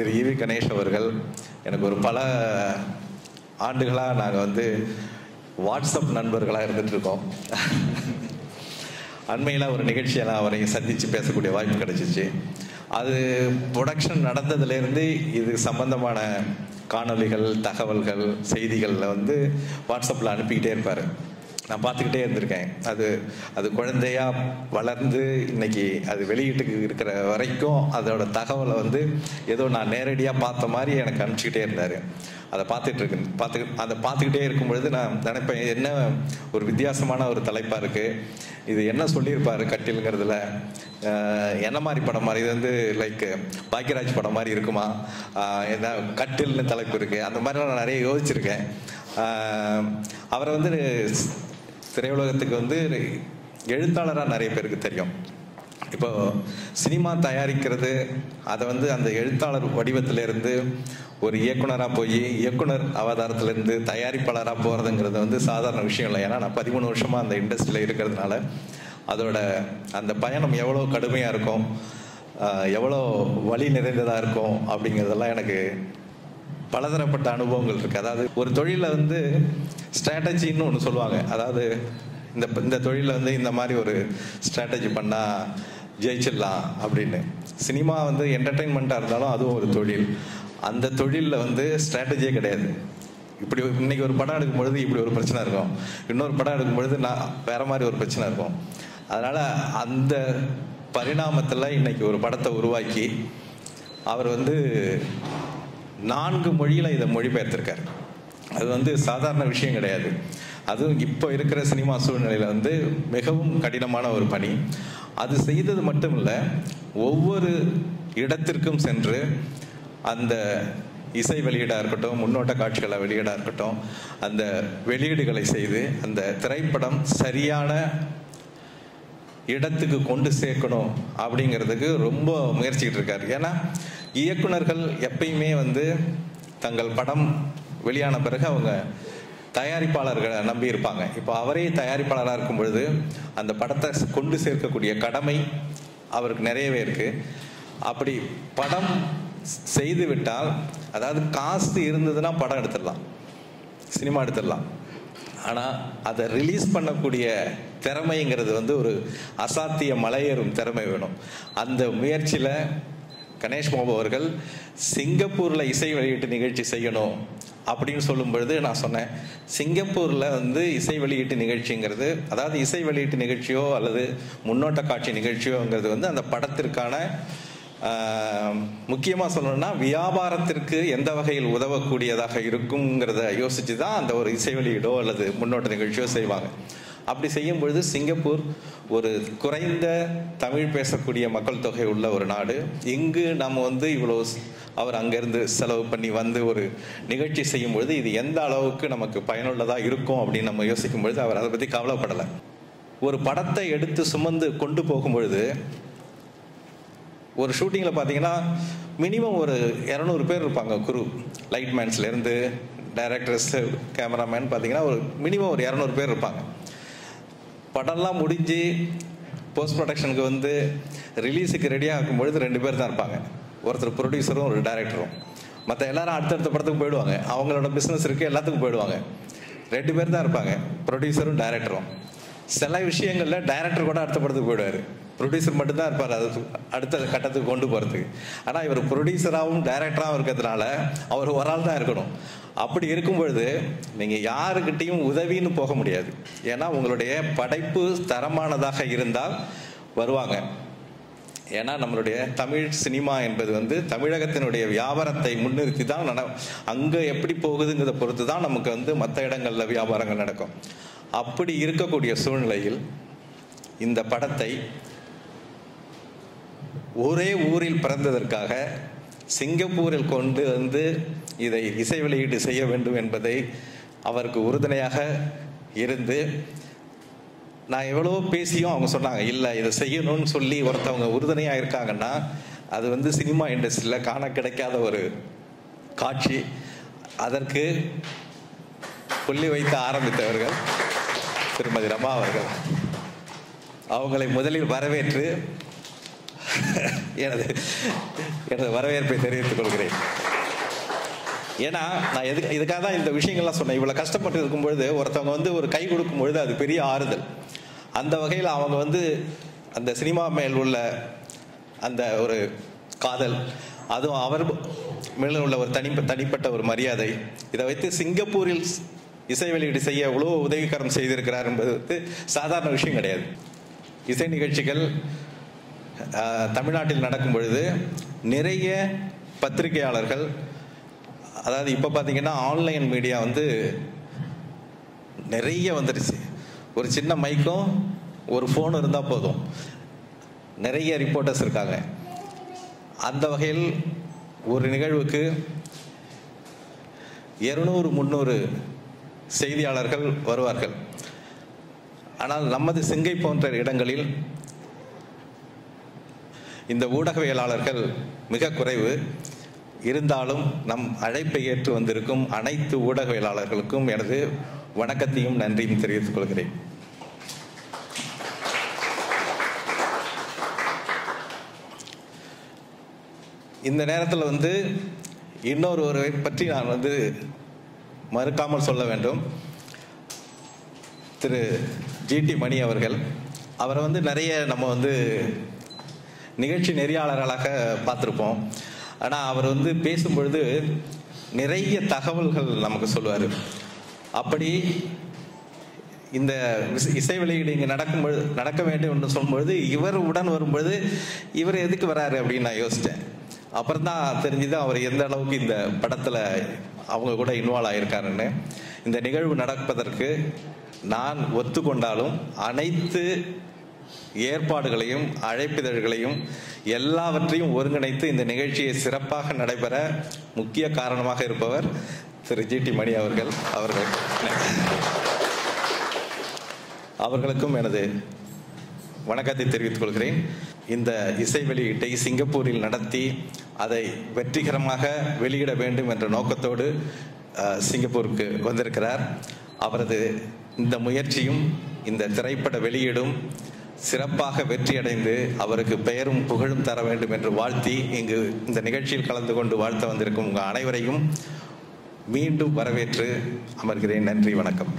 திரு இவி கணேஷ் அவர்கள் எனக்கு ஒரு பல ஆண்டுகளாக நாங்கள் வந்து வாட்ஸ்அப் நண்பர்களாக இருந்துகிட்ருக்கோம் அண்மையில் ஒரு நிகழ்ச்சியெல்லாம் அவரையும் அவரை சந்தித்து பேசக்கூடிய வாய்ப்பு கிடைச்சிச்சு. அது ப்ரொடக்ஷன் நடந்ததுலேருந்து இது சம்பந்தமான காணொளிகள் தகவல்கள் செய்திகளில் வந்து வாட்ஸ்அப்பில் அனுப்பிக்கிட்டே இருப்பார். நான் பார்த்துக்கிட்டே இருந்திருக்கேன். அது அது குழந்தையாக வளர்ந்து இன்னைக்கு அது வெளியீட்டுக்கு இருக்கிற வரைக்கும் அதோட தகவலை வந்து ஏதோ நான் நேரடியாக பார்த்த மாதிரி எனக்கு அனுப்பிச்சிக்கிட்டே இருந்தார். அதை பார்த்துட்டு இருக்கு பார்த்து அதை பார்த்துக்கிட்டே இருக்கும் பொழுது நான் நினைப்பேன் என்ன ஒரு வித்தியாசமான ஒரு தலைப்பாக இருக்குது இது என்ன சொல்லியிருப்பார் கட்டிலுங்கிறதுல? என்ன மாதிரி படம் மாதிரி? இது வந்து லைக் பாக்கியராஜ் படம் மாதிரி இருக்குமா? என்ன கட்டில்னு தலைப்பு இருக்குது அந்த மாதிரிலாம் நான் நிறைய யோசிச்சிருக்கேன். அவரை வந்து திரையுலகத்துக்கு வந்து எழுத்தாளராக நிறைய பேருக்கு தெரியும். இப்போ சினிமா தயாரிக்கிறது அதை வந்து அந்த எழுத்தாளர் வடிவத்திலிருந்து ஒரு இயக்குனராக போய் இயக்குனர் அவதாரத்துலேருந்து தயாரிப்பாளராக போகிறதுங்கிறது வந்து சாதாரண விஷயம் இல்லை. ஏன்னா நான் பதிமூணு வருஷமாக அந்த இண்டஸ்ட்ரியில் இருக்கிறதுனால அதோட அந்த பயணம் எவ்வளோ கடுமையாக இருக்கும் எவ்வளோ வழி நிறைந்ததாக இருக்கும் அப்படிங்கிறதெல்லாம் எனக்கு பலதரப்பட்ட அனுபவங்கள் இருக்குது அதாவது ஒரு தொழிலில் வந்து ஸ்ட்ராட்டஜின்னு ஒன்று சொல்லுவாங்க. அதாவது இந்த இந்த தொழிலில் வந்து இந்த மாதிரி ஒரு ஸ்ட்ராட்டஜி பண்ணால் ஜெயிச்சிடலாம் அப்படின்னு. சினிமா வந்து என்டர்டெயின்மெண்ட்டாக இருந்தாலும் அதுவும் ஒரு தொழில். அந்த தொழிலில் வந்து ஸ்ட்ராட்டஜியே கிடையாது. இப்படி இன்னைக்கு ஒரு படம் எடுக்கும் பொழுது இப்படி ஒரு பிரச்சனை இருக்கும். இன்னொரு படம் எடுக்கும் பொழுது நான் வேற மாதிரி ஒரு பிரச்சனை இருக்கும். அதனால் அந்த பரிணாமத்தில் இன்னைக்கு ஒரு படத்தை உருவாக்கி அவர் வந்து நான்கு மொழியில் இதை மொழிபெயர்த்திருக்காரு. அது வந்து சாதாரண விஷயம் கிடையாது. அதுவும் இப்போ இருக்கிற சினிமா சூழ்நிலையில் வந்து மிகவும் கடினமான ஒரு பணி. அது செய்தது மட்டும் இல்லை ஒவ்வொரு இடத்திற்கும் சென்று அந்த இசை வெளியீடாக இருக்கட்டும் முன்னோட்ட காட்சிகளை வெளியீடாக இருக்கட்டும் அந்த வெளியீடுகளை செய்து அந்த திரைப்படம் சரியான இடத்துக்கு கொண்டு சேர்க்கணும் அப்படிங்கிறதுக்கு ரொம்ப முயற்சிக்கிட்டு இருக்காரு. ஏன்னா இயக்குனர்கள் எப்பயுமே வந்து தங்கள் படம் வெளியான பிறகு அவங்க தயாரிப்பாளர்களை நம்பி இருப்பாங்க. இப்போ அவரே தயாரிப்பாளராக இருக்கும் பொழுது அந்த படத்தை கொண்டு சேர்க்கக்கூடிய கடமை அவருக்கு நிறையவே இருக்கு. அப்படி படம் செய்து விட்டால் அதாவது காசு இருந்ததுன்னா படம் எடுத்துடலாம். சினிமா எடுத்துடலாம். ஆனால் அதை ரிலீஸ் பண்ணக்கூடிய திறமைங்கிறது வந்து ஒரு அசாத்திய மலையேறும் திறமை வேணும். அந்த முயற்சியில் கணேஷ் பாபு அவர்கள் சிங்கப்பூரில் இசை வெளியீட்டு நிகழ்ச்சி செய்யணும் அப்படின்னு சொல்லும் பொழுது நான் சொன்னேன் சிங்கப்பூரில் வந்து இசை வெளியீட்டு நிகழ்ச்சிங்கிறது அதாவது இசை வெளியீட்டு நிகழ்ச்சியோ அல்லது முன்னோட்ட காட்சி நிகழ்ச்சியோங்கிறது வந்து அந்த படத்திற்கான முக்கியமாக சொல்லணும்னா வியாபாரத்திற்கு எந்த வகையில் உதவக்கூடியதாக இருக்குங்கிறத யோசிச்சு தான் அந்த ஒரு இசை வெளியீடோ அல்லது முன்னோட்ட நிகழ்ச்சியோ செய்வாங்க. அப்படி செய்யும் பொழுது சிங்கப்பூர் ஒரு குறைந்த தமிழ் பேசக்கூடிய மக்கள் தொகை உள்ள ஒரு நாடு. இங்கு நம்ம வந்து இவ்வளோ அவர் அங்கேருந்து செலவு பண்ணி வந்து ஒரு நிகழ்ச்சி செய்யும் பொழுது இது எந்த அளவுக்கு நமக்கு பயனுள்ளதாக இருக்கும் அப்படின்னு நம்ம யோசிக்கும் பொழுது அவர் அதை பற்றி கவலைப்படலை. ஒரு படத்தை எடுத்து சுமந்து கொண்டு போகும் பொழுது ஒரு ஷூட்டிங்கில் பார்த்தீங்கன்னா மினிமம் ஒரு இரநூறு பேர் இருப்பாங்க குரு. லைட்மேன்ஸ்லேருந்து டைரக்டர்ஸ் கேமராமேன் பார்த்தீங்கன்னா ஒரு மினிமம் ஒரு இரநூறு பேர் இருப்பாங்க. படம்லாம் முடிஞ்சு போஸ்ட் ப்ரொடக்ஷனுக்கு வந்து ரிலீஸுக்கு ரெடி இருக்கும் பொழுது ரெண்டு பேர் தான் இருப்பாங்க. ஒருத்தர் ப்ரொடியூசரும் ஒரு டைரக்டரும் மற்ற எல்லாரும் அடுத்தடுத்த படத்துக்கு போயிடுவாங்க. அவங்களோட பிஸ்னஸ் இருக்குது எல்லாத்துக்கும் போயிடுவாங்க. ரெண்டு பேர் தான் இருப்பாங்க. ப்ரொடியூசரும் டைரக்டரும் சில விஷயங்களில் டைரக்டர் கூட அடுத்த படத்துக்கு போயிடுவார். ப்ரொடியூசர் மட்டும்தான் இருப்பார். அது அடுத்த கட்டத்துக்கு கொண்டு போகிறதுக்கு ஆனால் இவர் ப்ரொடியூசராகவும் டைரக்டராகவும் இருக்கிறதுனால அவர் ஒரு ஆள் தான் இருக்கணும். அப்படி இருக்கும் பொழுது நீங்கள் யாருக்கிட்டையும் உதவின்னு போக முடியாது. ஏன்னா உங்களுடைய படைப்பு தரமானதாக இருந்தால் வருவாங்க. ஏன்னா நம்மளுடைய தமிழ் சினிமா என்பது வந்து தமிழகத்தினுடைய வியாபாரத்தை முன்னிறுத்தி தான் நட அங்கே எப்படி போகுதுங்கிறத பொறுத்து தான் நமக்கு வந்து மற்ற இடங்களில் வியாபாரங்கள் நடக்கும். அப்படி இருக்கக்கூடிய சூழ்நிலையில் இந்த படத்தை ஒரே ஊரில் பிறந்ததற்காக சிங்கப்பூரில் கொண்டு வந்து இதை இசை வெளியீடு செய்ய வேண்டும் என்பதை அவருக்கு உறுதுணையாக இருந்து நான் எவ்வளவோ பேசியும் அவங்க சொன்னாங்க இல்லை இதை செய்யணும்னு சொல்லி ஒருத்தவங்க உறுதுணையாக இருக்காங்கன்னா அது வந்து சினிமா இண்டஸ்ட்ரியில் காண கிடைக்காத ஒரு காட்சி. அதற்கு புள்ளி வைத்து ஆரம்பித்தவர்கள் திருமதி ரமா அவர்கள். அவங்களை முதலில் வரவேற்று எனது எனது வரவேற்பை தெரிவித்துக் கொள்கிறேன். ஏன்னா நான் எதுக்கு இதுக்காக தான் இந்த விஷயங்கள்லாம் சொன்னேன். இவ்வளோ கஷ்டப்பட்டு இருக்கும்பொழுது ஒருத்தவங்க வந்து ஒரு கை கொடுக்கும் பொழுது அது பெரிய ஆறுதல். அந்த வகையில் அவங்க வந்து அந்த சினிமா மேல் உள்ள அந்த ஒரு காதல் அதுவும் அவர் மேல உள்ள ஒரு தனி தனிப்பட்ட ஒரு மரியாதை இதை வைத்து சிங்கப்பூரில் இசை வெளியீடு செய்ய எவ்வளோ உதவிகரம் செய்திருக்கிறார் என்பது வந்து சாதாரண விஷயம் கிடையாது. இசை நிகழ்ச்சிகள் தமிழ்நாட்டில் நடக்கும் பொழுது நிறைய பத்திரிகையாளர்கள் அதாவது இப்போ பார்த்தீங்கன்னா ஆன்லைன் மீடியா வந்து நிறைய வந்துருச்சு. ஒரு சின்ன மைக்கும் ஒரு ஃபோன் இருந்தால் போதும். நிறைய ரிப்போர்ட்டர்ஸ் இருக்காங்க. அந்த வகையில் ஒரு நிகழ்வுக்கு இருநூறு முந்நூறு செய்தியாளர்கள் வருவார்கள். ஆனால் நமது சிங்கை போன்ற இடங்களில் இந்த ஊடகவியலாளர்கள் மிக குறைவு. இருந்தாலும் நம் அழைப்பை ஏற்று வந்திருக்கும் அனைத்து ஊடகவியலாளர்களுக்கும் எனது வணக்கத்தையும் நன்றியும் தெரிவித்துக் கொள்கிறேன். இந்த நேரத்தில் வந்து இன்னொரு ஒருவரை பற்றி நான் வந்து மறுக்காமல் சொல்ல வேண்டும். திரு ஜிடி மணி அவர்கள் அவரை வந்து நிறைய நம்ம வந்து நிகழ்ச்சி நெறியாளர்களாக பார்த்துருப்போம். ஆனால் அவர் வந்து பேசும்பொழுது நிறைய தகவல்கள் நமக்கு சொல்லுவார். அப்படி இந்த இசை- இசை வெளியீடு இங்கே நடக்கும் பொழுது நடக்க வேண்டும் என்று சொல்லும்பொழுது இவர் உடன் வரும்பொழுது இவர் எதுக்கு வராரு அப்படின்னு நான் யோசித்தேன் அப்புறம் தான் தெரிஞ்சுது அவர் எந்த அளவுக்கு இந்த படத்தில் அவங்க கூட இன்வால்வ் ஆகியிருக்காருன்னு இந்த நிகழ்வு நடப்பதற்கு நான் ஒத்துக்கொண்டாலும் அனைத்து ஏற்பாடுகளையும் அழைப்பிதழ்களையும் எல்லாவற்றையும் ஒருங்கிணைத்து இந்த நிகழ்ச்சியை சிறப்பாக நடைபெற முக்கிய காரணமாக இருப்பவர் திரு ஜி டி மணி அவர்கள். அவர்கள் அவர்களுக்கும் எனது வணக்கத்தை தெரிவித்துக் கொள்கிறேன். இந்த இசை வெளியீட்டை சிங்கப்பூரில் நடத்தி அதை வெற்றிகரமாக வெளியிட வேண்டும் என்ற நோக்கத்தோடு சிங்கப்பூருக்கு வந்திருக்கிறார். அவரது இந்த முயற்சியும் இந்த திரைப்பட வெளியீடும் சிறப்பாக வெற்றியடைந்து அவருக்கு பெயரும் புகழும் தர வேண்டும் என்று வாழ்த்தி இங்கு இந்த நிகழ்ச்சியில் கலந்து கொண்டு வாழ்த்த வந்திருக்கும் உங்கள் அனைவரையும் மீண்டும் வரவேற்று அமர்கிறேன். நன்றி வணக்கம்.